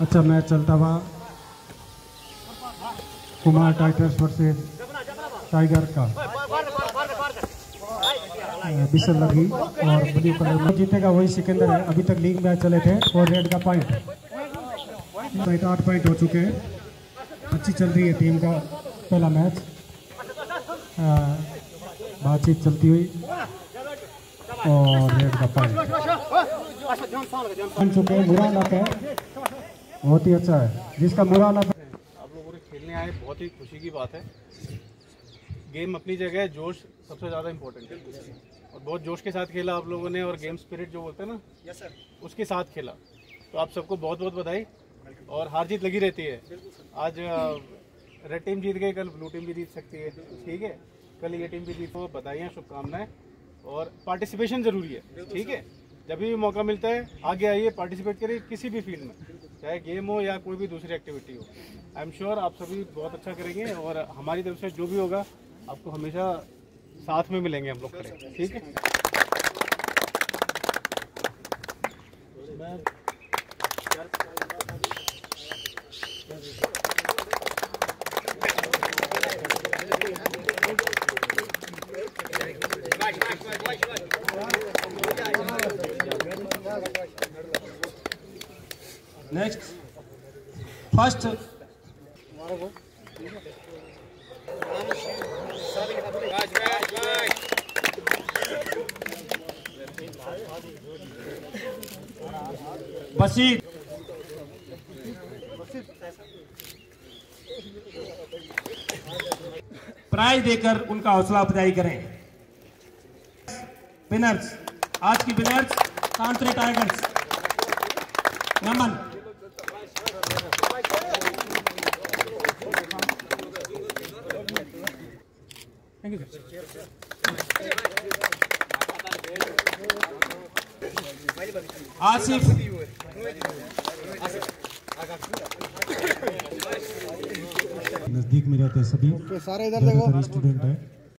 अच्छा मैच चलता हुआ। कुमार टाइटर्स वर्सेस टाइगर का। बिशन लगी और ब्लू कलर में जीतेगा वही सिकंदर। है अभी तक लीग मैच चले थे और रेड का पॉइंट। पॉइंट आठ पॉइंट हो चुके हैं। अच्छी चल रही है टीम का पहला मैच। बातचीत चलती हुई और रेड का पॉइंट। चुके हैं, बुरा लक है। आप लोगों ने खेलने आए बहुत ही खुशी की बात है। गेम अपनी जगह है जोश सबसे ज़्यादा इम्पोर्टेंट है। और बहुत जोश के साथ खेला आप लोगों ने और गेम स्पिरिट जो बोलते हैं ना यस सर उसके साथ खेला। तो आप सबको बहुत बहुत बधाई और हार जीत लगी रहती है। आज रेड टीम जीत गई कल ब्लू टीम भी जीत सकती है। ठीक है? कल ये टीम भी जीत हो। बधाइयाँ शुभकामनाएँ और पार्टिसिपेशन ज़रूरी है। ठीक है? जब भी मौका मिलता है आगे आइए पार्टिसिपेट करिए किसी भी फ़ील्ड में। चाहे गेम हो या कोई भी दूसरी एक्टिविटी हो। आई एम श्योर आप सभी बहुत अच्छा करेंगे और हमारी तरफ़ से जो भी होगा, आपको हमेशा साथ में मिलेंगे हम लोग खड़े। ठीक है? नेक्स्ट फ़र्स्ट बशीर प्राइज देकर उनका हौसला अफजाई करें। विनर्स आज की winners country tigers Naman thank you Asif नज़दीक में रहते हैं सभी। सारे इधर देखो। स्टूडेंट है।